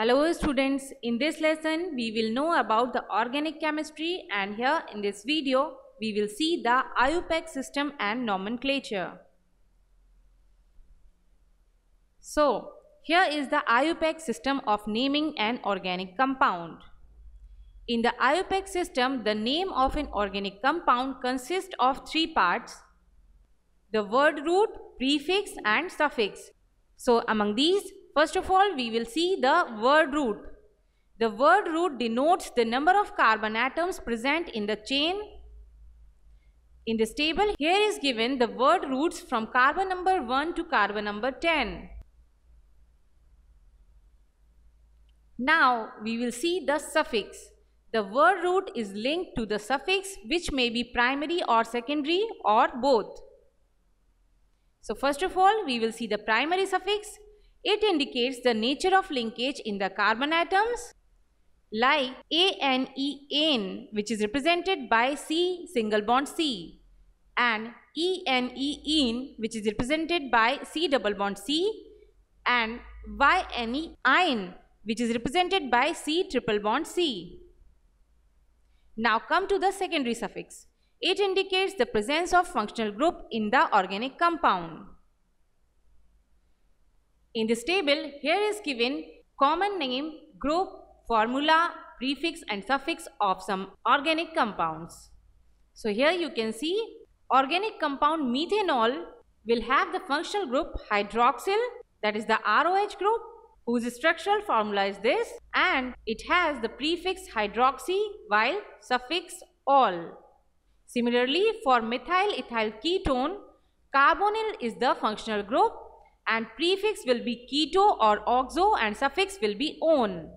Hello students, in this lesson we will know about the organic chemistry and here in this video we will see the IUPAC system and nomenclature. So, here is the IUPAC system of naming an organic compound. In the IUPAC system, the name of an organic compound consists of three parts, the word root, prefix and suffix. So, among these, first of all, we will see the word root. The word root denotes the number of carbon atoms present in the chain. In this table, here is given the word roots from carbon number 1 to carbon number 10. Now, we will see the suffix. The word root is linked to the suffix which may be primary or secondary or both. So first of all, we will see the primary suffix. It indicates the nature of linkage in the carbon atoms like ANE which is represented by C single bond C and ENE which is represented by C double bond C and YNE which is represented by C triple bond C. Now come to the secondary suffix. It indicates the presence of functional group in the organic compound. In this table, here is given common name, group, formula, prefix and suffix of some organic compounds. So here you can see organic compound methanol will have the functional group hydroxyl that is the ROH group whose structural formula is this and it has the prefix hydroxy while suffix ol. Similarly, for methyl ethyl ketone, carbonyl is the functional group and prefix will be keto or oxo and suffix will be one.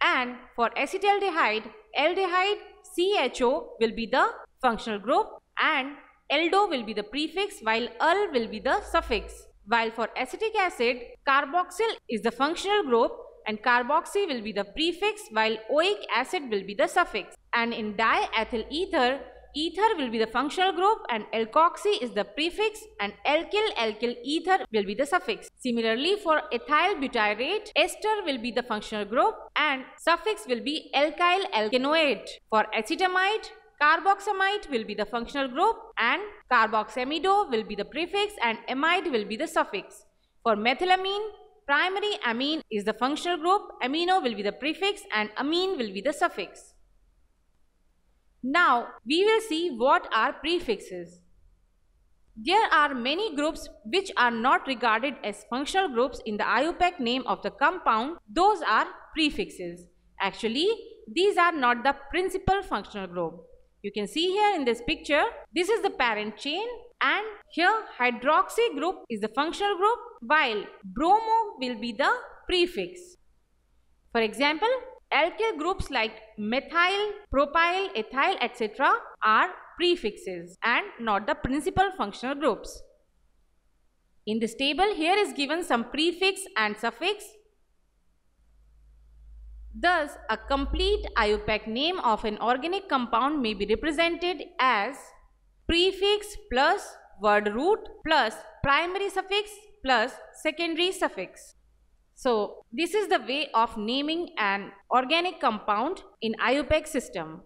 And for acetaldehyde, aldehyde CHO will be the functional group and aldo will be the prefix while al will be the suffix. While for acetic acid, carboxyl is the functional group and carboxy will be the prefix while oic acid will be the suffix. And in diethyl ether, ether will be the functional group and alkoxy is the prefix and alkyl alkyl ether will be the suffix. Similarly for ethyl butyrate, ester will be the functional group and suffix will be alkyl alkanoate. For acetamide, Carboxamide will be the functional group and carboxamido will be the prefix and amide will be the suffix. For methylamine, primary amine is the functional group, amino will be the prefix and amine will be the suffix. Now, we will see what are prefixes. There are many groups which are not regarded as functional groups in the IUPAC name of the compound. Those are prefixes. Actually, these are not the principal functional group. You can see here in this picture, this is the parent chain and here hydroxy group is the functional group while bromo will be the prefix. For example, alkyl groups like methyl, propyl, ethyl etc. are prefixes and not the principal functional groups. In this table here is given some prefix and suffix Thus, a complete IUPAC name of an organic compound may be represented as prefix plus word root plus primary suffix plus secondary suffix. So, this is the way of naming an organic compound in IUPAC system.